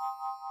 Ha ha ha.